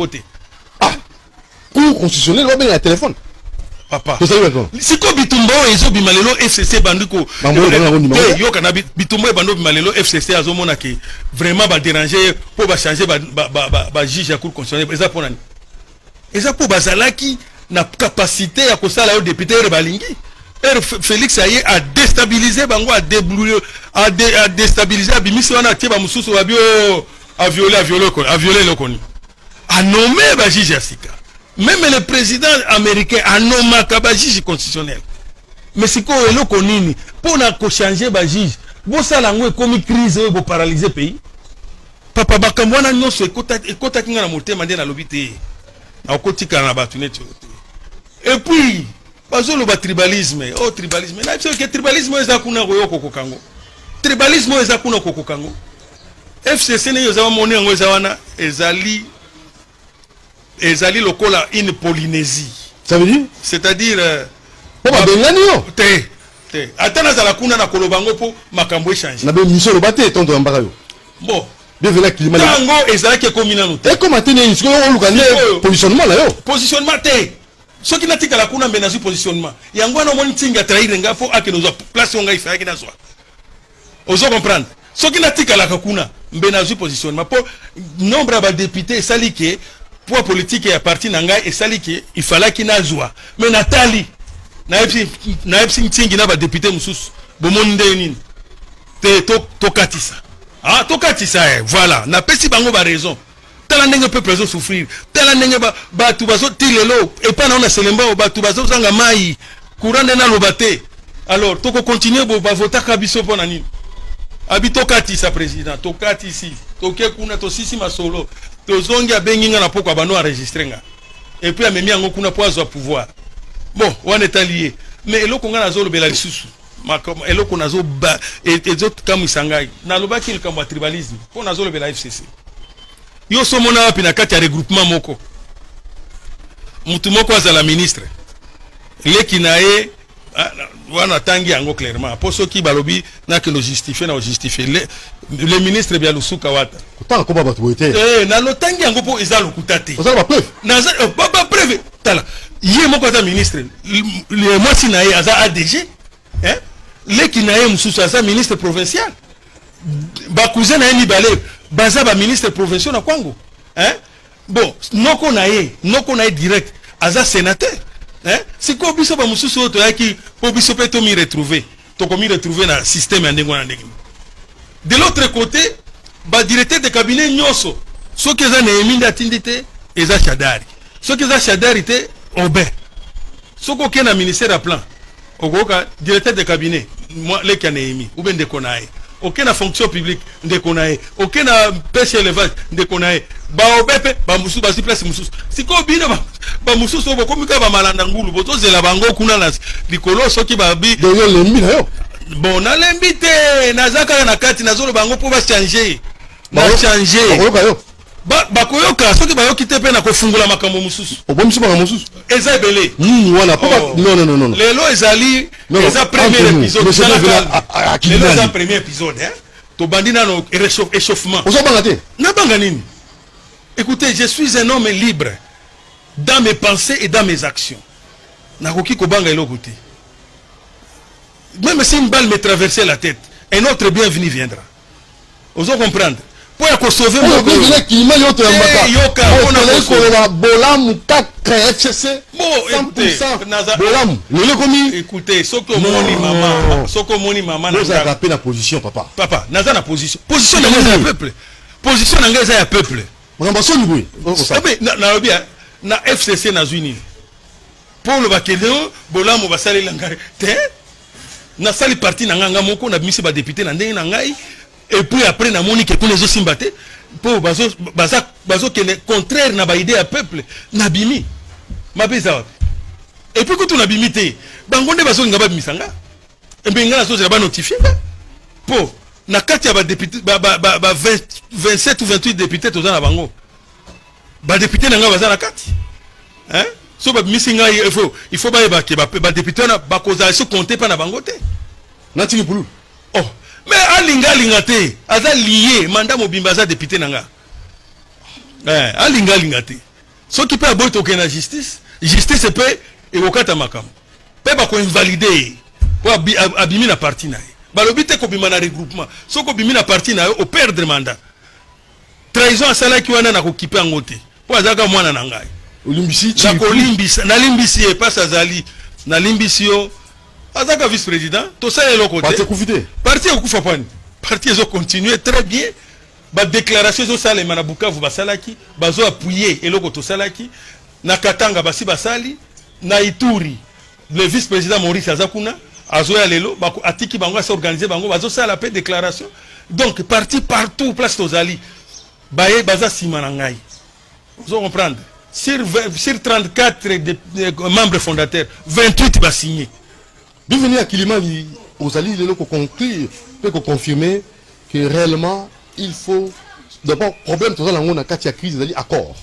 te ah cour constitutionnel babenga ya telefone papa. Tosali bakon sikoyo bitumba oyo ezobima lelo fcc ebandi ko? Bango oyo bango ndima te oyo? yoka na bi- bitumba oyo ebandi obima lelo fcc azomona ke vraiment baderange ye mpo bachange bajuge ya cour constitutionnel eza mpo nani? Eza mpo bazalaki na capacité ya kosala yo député ere balingi. Ere félix aye adestabilize bango adestabilize abimisi wana atie bamosusu babi o aviole aviole aviole eloko nini anome bajuge ya sika même le président américain anomaka bajuge constitutionnel. Mais sikoyo eloko nini mpo na kochange bajuge bosala yango ekomi crise oyo boparalyse pays. Papa makambo wana nyonso ekota- ekotaki nga na motema nalobi te nakotikala na bato neti oyo te epuis bazoloba tribalisme o tribalisme. Na biso ke tribalisme oyo eza kuna koyo kokoka yango tribalisme oyo eza kuna kokoka yango fcc ndenge oza bamoni yango eza wana ezali ezali lokola une polynésie. Ça veut dire c'est-à-dire euh, mpo babengani yo. Te te. Ata nazala kuna na koloba yango mpo makambo echange na bemission oloba te tonto ya mbaka yo. Bon. Bienvenu akilima ntango ezalaki ekomi nanu te. Ekoma te nini? Sikoyo oluka nde positionnement na yo. Positionnement te. Soki natikala kuna mbe nazwi positionnement. Yango wana omoni ntingi atrahire nga fo akende ozwa place oyo ngai fayaki nazwa. Ozo comprendre. Soki natikalaka kuna mbe nazwi positionnement. Mpo nombre ya badepute esali ke poids politique ya parti na ngai esali ke ifalaki nazwa me natali nayebisi ntingi na badepute mosusu. Bomoni nde nini? Te to- tokatisa. Ah, tokatisa eh, voilà. Napesi bango baraison tala ndenge peuple azosouffrir tala ndenge ba- bato bazoti lelo epai na ngo na selemba oyo bato bazozanga mai courant nde naloba te. Alors tokokontinue bo bavotaka biso mpo na nini? Abi tokatisa président. Tokatisi. Toke kuna tosisi masolo tozongi abengi nga na poko abando enregistre nga. Epuis amemi yango kuna mpo azwa pouvoir. Bon wana etali ye. Mais eloko ngai nazolobela lisusu. Eloko ezokamwisa ngai. Nalobaki likambo ya tribalisme mpo nazolobela fcc yo so mona wapi na kati ya regroupement moko? Mutu moko azala ministre. Leki na ye wana atangi yango clairement. Mpo soki balobi nakende ojustifie na ojustifie le, le ministre bya lusuka wata kotanga koba bato boye te eh, nalotangi yango mpo eza lokuta te eh, bapreve tala. Ye moko aza ministre. Le mwasi na ye aza adg eh? leki na ye mosusu aza ministre provincial. Bakousin na ye mibale baza baministre provincial na kwango eh? bon noko na ye noko na ye direct aza sénateur. eh? Sikoyo biso bamosusu oyo toyaki mpo biso mpe tomi retrouve tokomi retrouve na systeme ya ndenge wana ndenge de l'autre côté badirecteur de cabinet nyonso soki eza nehemi nde atindi te eza shadari soki eza shadari te obin soki okei na ministère ya plan okoyoka directeur de cabinet mwa leki ya nehemi ube ndeko na ye okei na fonction publique ndeko na ye. Okei na pêche élevage ndeko na ye. Baobe mpe bamosusu bazwi place mosusu sikoyo bino ba- bamosusu oyo bokomi kaka bamalanda ngulu botozela bango kuna na likolo soki babi donc yo lembi na yo? Bon nalembi te naza kaka na kati nazoloba yango mpo bachange bachange bakoyoka yo Ba- bakoyoka soki bayoki te mpe na kofungola makambo mosusu. Obomisi banga mosusu? Eza ebele. Nini wana mpo Oh. non non non non lelo ezali eza premier entre nous, épisode. Monsieur Ezalaka- Bienvenu a- a- a- akili lelo eza premier épisode hein? tobandi nano échauffement. Ozobanga te? Nabanga nini? Écoutez je suis un homme libre dans mes pensées et dans mes actions. Nakoki kobanga eloko te. Même si une balle me traversait la tête un autre bienvenu viendra. Ozo comprendre mpo ya kosauveekilima yo toyambakalei koloba bolamu kaka fcc bolamu lelo ekomisoki omoni pe na position papa. Papa naza na position. Position nanga eza ya peuple. Position nanga eza ya peuple. Makambo asoni boye nalobi na fcc nazwi nini? Mpo olobakende bolamu basalela ngai te nasali parti na ngai ngai moko nabimisi badepute na ndenge na ngai. Epuis après namoni ke kuna ezosimba te mpo bazokende contraire na baide ya peuple nabimi. Mabe eza wapi. Epuis kutu nabimi te bango nde bazolinga babimisa nga mpe nga nazozela banotifie nga mpo na kati ya ba, ba, ba, ba 20 27 ou 28 député toza na bango. Badepute na ngai baza kati Hein? so babimisi ngai il faut- bayeba ke badepute wana bakozala so compte mpa na bango te. Natiki oh mais alinga alinga te. Aza lie manda mobimba aza député na nga eh, alinga alinga te. Soki mpe aboyi tokende na justice justice mpe ekokata makambo. Mpe bakoinvalide ye. Po abi- ab- abimi na parti na ye. Balobi te kobima na regroupement. Soki obimi na parti na yo operdre mandat trahison asalaki wana nakokipe yango te. Mpo azalaka mwana na ngai. Nakolimbisa nalimbisi ye mpasi azali nalimbisi yo azalaka vice président tosala eloko parti te. parti ekufa pani parti ezocontinue très bien. Badéclaration ezosalema na bukavu basalaki bazoappuye eloko tosalaki. Na katanga basi basali na ituri le vice président maurice aza kuna azoya lelo atiki bango asi organise bango bazosala mpe déclaration. Donc parti partout place tozali. Baye baza nsima na ngai. Ozo comprendre sur, 20 sur 34 de, de, membres fondateurs 28 basigné bienvenue à kilimali ozali lelo koconclure mpe koconfirme que réellement il faut d'abord problème tozala yango na kati ya crise ezali accord.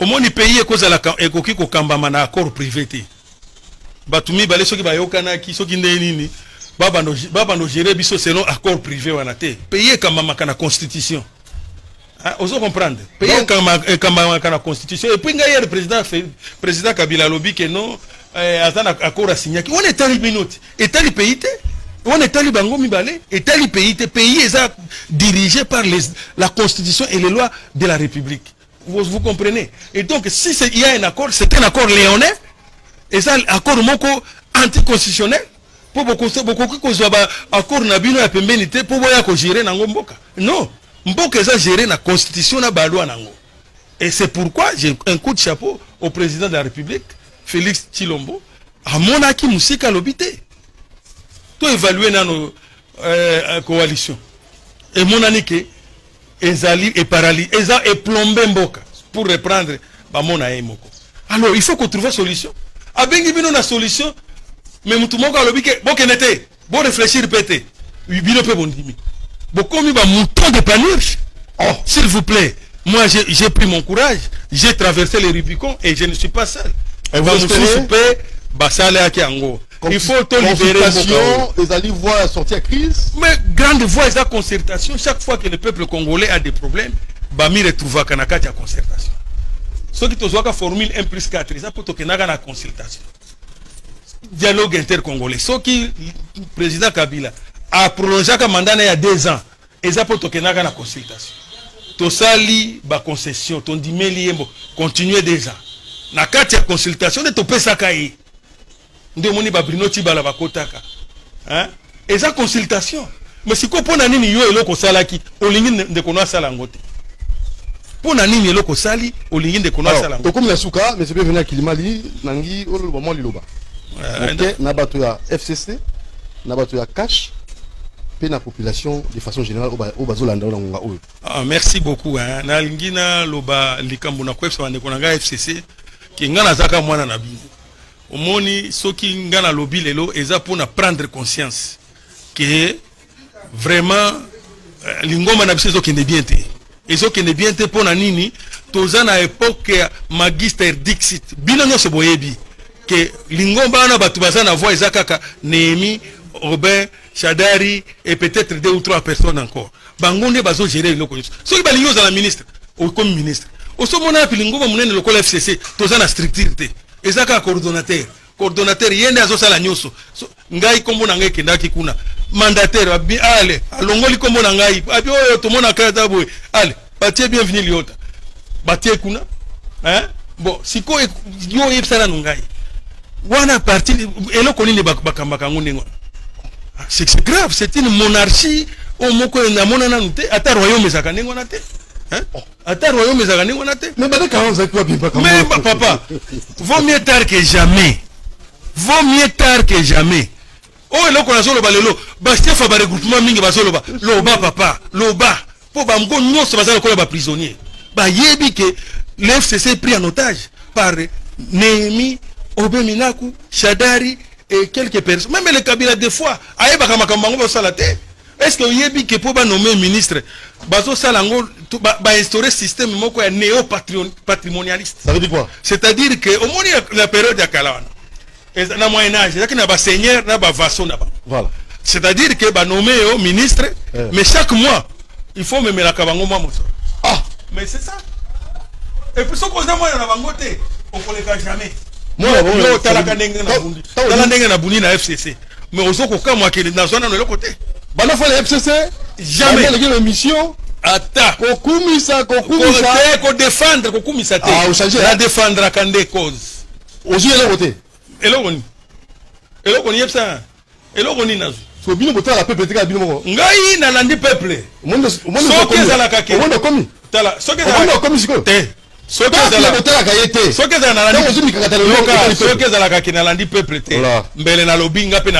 Omoni pays ekozalaka ekoki kokambama na accord privé te bato mibale soki bayokanaki soki nde nini babando babando gere biso selon accord privé wana te pays ekambamaka na constitution. Ah, ozo comprendre. Pays ekambamaka na constitution. Epuis ngai yere président kabila alobi ke non aza na accord asignaki wana etali bino te etali pays te wana etali bango mibale etali pays te pays eza dirigé par les, la constitution et les lois de la république. Vous, vous comprenez? Et donc si il y a un accord c'est un accord léonais. Eza accord moko anticonstitutionnel. Mpo boko- bokoki kozwa baaccord na bino ya pembeni te mpo boya kogere nango mboka non. Mboka eza gere na constitution et c'est pourquoi j'ai un coup de chapeau au président de la république félix chilombo amonaki mosika alobi te. To évalue nano euh, coalition. Emonani ke ezali eparali eza eplombe mboka. Pour reprendre bamona ye moko. Alors il faut kotrouve solution. Abengi bino na solution me mutu moko alobi ke bokende te boréfléchir mpe te. Bino mpe bondimi. Bokomi bamouton de panurge. Oh s'il vous plaît moi j'ai pris mon courage j'ai traversé le rubicon et je ne suis pas seul Yango il faut tolibere mboka oyo. consultation ezali voie sortie ya crise Mais grande voix et concertation, chaque fois que le peuple congolais a des problèmes, bami retrouvaka na kati ya concertation. soki tozwaka formule 1 plus 4 eza mpo tokendaka na consultation dialogue intercongolais. Soki président kabila aprolongeaka mandat na ya 2 ans eza mpo tokendaka na consultation tosali baconcession tondimeli ye mbo continue 2 ans na kati ya consultation nde topesaka ye. Nde omoni babrino cibala bakotaka. Hein? eza consultation. Mais sikoyo mpo na nini yo eloko osalaki olingi nde- ndeko no asala yango te? Mpo na nini eloko osali olingi ndeko no asala Alors, yango tokomi na suka mais bienvenue à kilimali nangi oloba mwa liloba. Moke na bato ya fcc na bato ya cash mpe na population de façon générale oyo ba- oyo bazolanda oyo na ngonga oyo. Ah, merci beaucoup hein. nalingi naloba likambo na koyebisa bandeko na ngai fcc ke ngai nazaka mwana na bino omoni soki ngai nalobi lelo eza mpona prendre conscience ke vraiment euh, lingomba na biso ezokende bien te. Ezokende bien te mpo na nini? Toza na epoke ya magister dixit bino nyonso boyebi ke lingomba wana bato baza na voi eza kaka némi robin shadari et peut-être deux ou trois personnes encore. Bango nde bazogere eloko nyonso. Soki balingi ozala ministre okomi ministre osomona yapi lingomba monene lokola fcc toza na structure te. Eza kaka coordonnateur. Coordonnateur ye nde azosala nyonso. So, ngai nkombo na ngai ekendaki kuna. Mandataire abi ale alongoli nkombo na ngai. Abi oyo tomonaka ata boye. Ale batie bienvenu liota batie kuna hein? bon sikoyo yo oyebisa nanu ngai. Wana parti eloko nini bak- bakambaka yango ndenge wana? Ah, c'est grave c'est une monarchie. Oyo moko namona nanu te. Ata royaume ezalaka ndenge wana te? Ata royaume ezalaka ndenge wana te? Mais papa vaut mieux tard que jamais. Vaut mieux tard que jamais. Oyo eloko nazoloba lelo. Bachefa baregroupement mingi bazoloba. Loba papa loba. Mpo bango nyonso baza lokola baprisonnier bayebi ke le fcc pris en otage par nehemi obeminaku shadari et quelques personnes. Même le kabila des fois ayebaka makambo bango basala te est ce que oyebi ke mpo banome ministre? Bazosala yango to- ba- bainstaure système moko ya néo patrimonialiste. Ça veut dire quoi? C'est-à-dire que omoni na- na période ya kala wana eza- na moyen âge ezalaki na baseigneur na bavaso na bango voilà. C'est-à-dire que banome yo ministre Eh. mais chaque mois il faut memelaka bango mwa mosolo ah! Mais c'est ça. Et puis soki oza mwana na bango te okoleka jamais. Mwana bango- yo otalaka ndenge na Ta- bundi ta- tala ndenge na bundi na fcc mais ozo kokamwa kende nazwa nano eloko te bana fala fcc Jamais. leki na émission ata. Kokumisa kokumisa. Kodefendre kokumisa te. Ah, nadefendraka nde cause. Ozwi eloko te eloko nini eloko nini yebisa eloko nini nazwi so bino botala pepe te kaka bino moko. Ngai nalandi peuple. Soki ezalaka ke- omondo okomi tala soki okomi sikoyo te. Soki ezalaka peuple. ke nalandi peuple te. Mbele nalobi nga mpe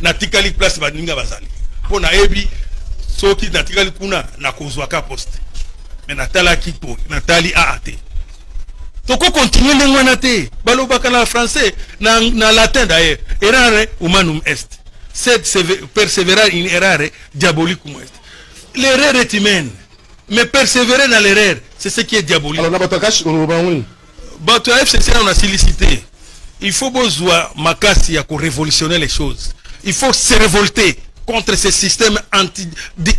natikali place baninga bazali mpo nayebi soki natikali kuna nakozwaka poste. Me natalaki to natali aa te. Toko continue ndenge wana te. Balobaka na français na, na latin d'ailleurs. Erare humanum est. Sed seve- perseverar in erare diabolicum est. L'erreur est humaine. Mais persévérer dans l'erreur c'est ce qui est diabolique. Bato ya fcc nano nasilisi te il faut bozwa makasi ya korévolutionner les choses. Il faut se révolter contre ce système anti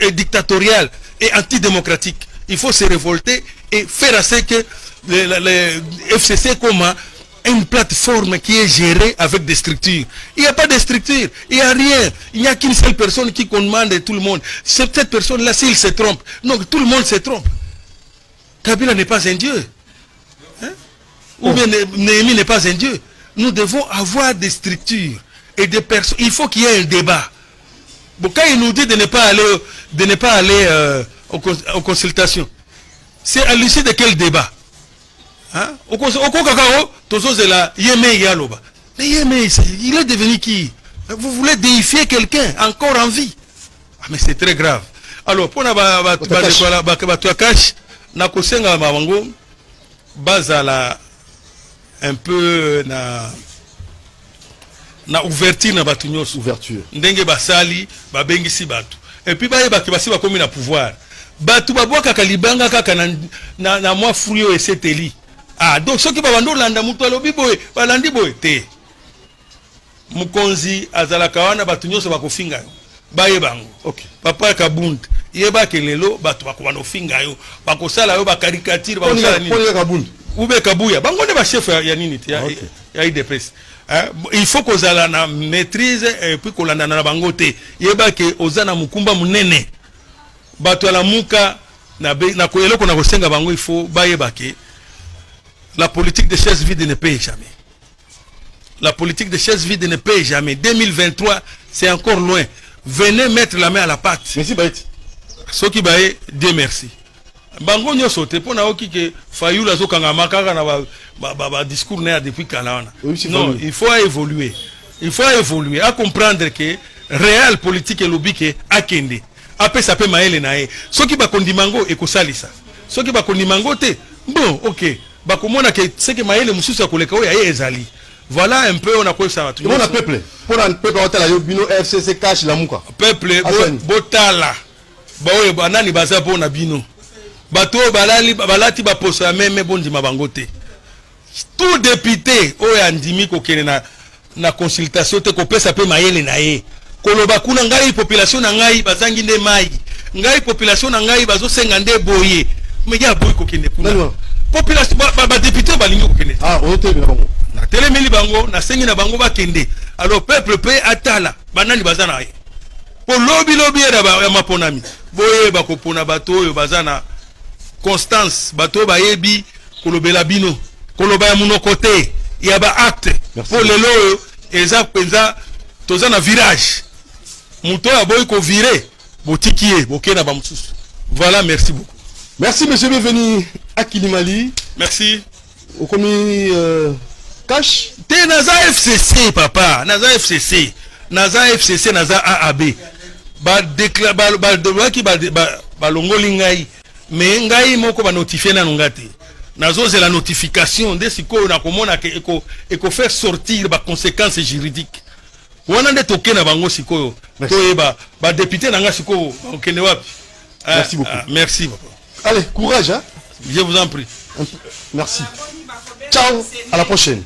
euh, dictatorial et antidémocratique il faut se révolter et faire à ce que le, le- le fcc comme une plateforme qui est gérée avec des structures. Il n'y a pas de structure, il n'y a rien. Il n'y a qu'une seule personne qui commande tout le monde. Cette personne-là, s'il se trompe, donc tout le monde se trompe. Kabila n'est pas un dieu ou bien Né- Néhémie n'est pas un Dieu. Nous devons avoir des structures et des personnes. Il faut qu'il y ait un débat. Bon, quand il nous dit de ne pas aller, de ne pas aller euh, aux, cons- aux consultations, c'est à l'issue de quel débat? Hein? Au Kokakao, tozozela Yémé Yaloba. Mais il est devenu qui? Vous voulez déifier quelqu'un encore en vie? Ah, mais c'est très grave. Alors, pour Batakash. batakash, na kosenga mabango bazala un peu na na ouverture na bato nyonso. Ouverture. Ndenge basali babengisi bato. Epuis bayebaki basi bakomi na pouvoir. Bato babwakaka libanga kaka na, na, na mwa fruit oyo eseteli. Ah, donc soki babandi olanda moto alobi boye balandi boye te. Mokonzi azalaka wana bato nyonso bakofinga yo. Bayeba yango. Ok. Papa kabund yebaki lelo bato bakobanda ofinga yo. Bakosala yo bakarikature bakosala nini? Ube kabuya. Bango nde bachef ya, ya nini te ya, Ok. Ya idps eh, il faut kozala na maîtrise et puis kolandana na bango te yebake oza na mokumba monene bato ya lamuka eloko na kosenga bango il faut la politique de chaise vide ne paye jamais. La politique de chaise vide ne paye jamais. 2023 c'est encore loin. Venez mettre la main à la pâte. Soki baye dieu merci bango nyonso te mpo nayoki ke fayulu azokangama kaka na badiscours ba, ba, ba discours na ya depuis kala wana. Non il faut évoluer. Il faut évoluer. Acomprendre ke réel politique elobi ke akende. Apesa mpe mayele na ye. Soki bakondima yango ekosalisa. Soki bakondima yango te bon ok. Bakomona ke seke mayele mosusu ya koleka oyo aye ezali. Voilà un peu oyo nakoyebisa bato nyonso. peuple mpona peuple aotala yo bino fcc cash lamuka peuple botala. Baoyo banani baza mpo na bino bato oyo balati baposo ya meme bondima bango te. Tout député oyo andimi kokende na, na consultation te kopesa mpe mayele na ye. Koloba kuna ngai population na ngai bazangi nde mai ngai population na ngai bazosenga nde boye. Me ya boye kokende kuna. Badepute oyo balingi kokende. Ah natelemeli bango. Nasengi na bango bakende. Alors peuple mpe atala banani baza na ye. Po lobilobi ye na ba- ya maponami. Boyeba kopona bato oyo baza na constance bato oyo bayebi kolobela bino koloba ya monoko te ya baacte mpo lelo oyo eza mpenza toza na virage moto oyo aboyi kovire botiki ye bokei na bamosusu voilà merci beaucoup merci monsieur bienvenu akilimali merci okomi euh, cash te naza fcc papa naza fcc naza fcc naza aab badekla- ba- ba- balobaki balongoli ngai me ngai moko banotifie nano nga te. Nazozela notification nde sikoyo nakomona ke eko- ekofaire sortir baconséquence juridique wana nde toke na bango sikoyo? Merci. toyeba badepute na nga sikoyo bakokende wapi? Ah, Merci beaucoup. ah, merci papa. Allez courage hein. Je vous en prie. Merci. Ciao à la prochaine